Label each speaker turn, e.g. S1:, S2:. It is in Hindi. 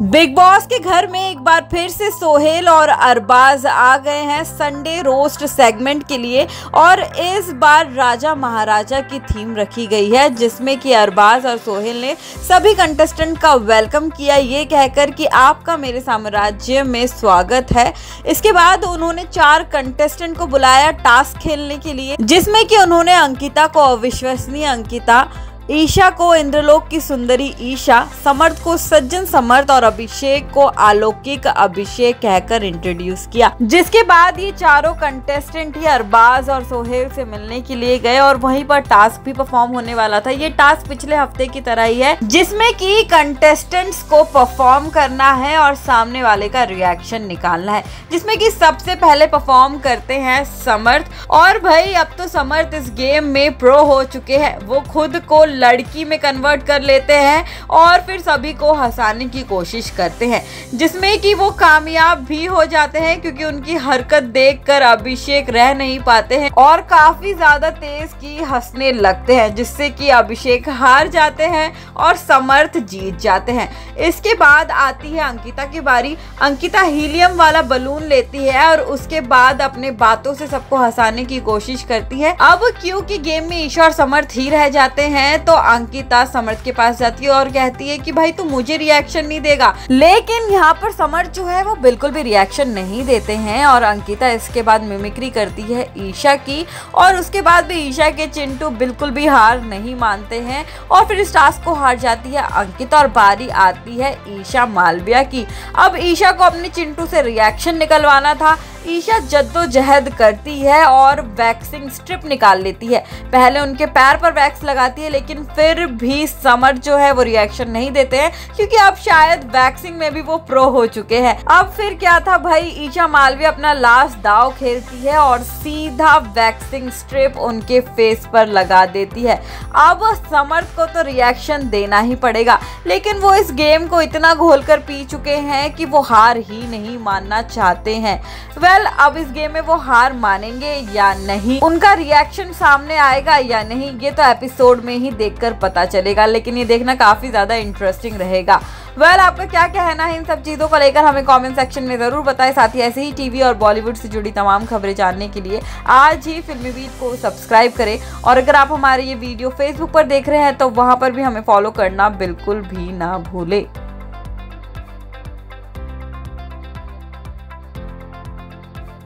S1: बिग बॉस के घर में एक बार फिर से सोहेल और अरबाज आ गए हैं संडे रोस्ट सेगमेंट के लिए और इस बार राजा महाराजा की थीम रखी गई है, जिसमें कि अरबाज और सोहेल ने सभी कंटेस्टेंट का वेलकम किया। ये कहकर कि आपका मेरे साम्राज्य में स्वागत है। इसके बाद उन्होंने चार कंटेस्टेंट को बुलाया टास्क खेलने के लिए, जिसमें कि उन्होंने अंकिता को अविश्वसनीय अंकिता ईशा को इंद्रलोक की सुंदरी ईशा, समर्थ को सज्जन समर्थ और अभिषेक को अलौकिक अभिषेक कहकर इंट्रोड्यूस किया। जिसके बाद ये चारों कंटेस्टेंट ही अरबाज और सोहेल से मिलने के लिए गए और वहीं पर टास्क भी परफॉर्म होने वाला था। ये टास्क पिछले हफ़्ते की तरह ही है, जिसमें कि कंटेस्टेंट्स को परफॉर्म करना है और सामने वाले का रिएक्शन निकालना है, जिसमें कि सबसे पहले परफॉर्म करते हैं समर्थ। और भाई, अब तो समर्थ इस गेम में प्रो हो चुके हैं। वो खुद को लड़की में कन्वर्ट कर लेते हैं और फिर सभी को हंसाने की कोशिश करते हैं, जिसमें कि वो कामयाब भी हो जाते हैं क्योंकि उनकी हरकत देखकर अभिषेक रह नहीं पाते हैं और काफ़ी ज़्यादा तेज की हंसने लगते हैं, जिससे कि अभिषेक हार जाते हैं और समर्थ जीत जाते हैं। इसके बाद आती है अंकिता की बारी। अंकिता हीलियम वाला बलून लेती है और उसके बाद अपने बातों से सबको हंसाने की कोशिश करती है। अब क्योंकि गेम में ईश्वर समर्थ ही रह जाते हैं तो अंकिता समर्थ के पास जाती है और कहती है कि भाई तू मुझे रिएक्शन नहीं देगा। लेकिन यहाँ पर समर्थ जो है, वो बिल्कुल भी रिएक्शन नहीं देते हैं और अंकिता इसके बाद मिमिक्री करती है ईशा की और उसके बाद भी ईशा के चिंटू बिल्कुल भी हार नहीं मानते हैं और फिर इस टास्क को हार जाती है अंकिता और बारी आती है ईशा मालविया की। अब ईशा को अपने चिंटू से रिएक्शन निकलवाना था। ईशा जद्दोजहद करती है और वैक्सिंग स्ट्रिप निकाल लेती है। पहले उनके पैर पर वैक्स लगाती है, लेकिन फिर भी समर जो है वो रिएक्शन नहीं देते हैं, क्योंकि अब शायद वैक्सिंग में भी वो प्रो हो चुके हैं। अब फिर क्या था भाई? ईशा मालवी अपना लास्ट दाव खेलती है और सीधा वैक्सिंग स्ट्रिप उनके फेस पर लगा देती है। अब समर्थ को तो रिएक्शन देना ही पड़ेगा, लेकिन वो इस गेम को इतना घोल कर पी चुके हैं कि वो हार ही नहीं मानना चाहते हैं। वेल वेल अब इस गेम में वो हार मानेंगे या नहीं? उनका रिएक्शन सामने आएगा या नहीं? ये तो एपिसोड में ही देखकर पता चलेगा लेकिन ये देखना काफ़ी ज़्यादा इंटरेस्टिंग रहेगा। वेल well, आपका क्या कहना है इन सब चीज़ों को लेकर हमें कमेंट सेक्शन में ज़रूर बताएँ। साथ ही ऐसे ही टीवी और बॉलीवुड से जुड़ी तमाम खबरें जानने के लिए आज ही फिल्मी बीट को सब्सक्राइब करें। और अगर आप हमारे ये वीडियो फेसबुक पर देख रहे हैं तो वहाँ पर भी हमें फॉलो करना बिल्कुल भी ना भूलें।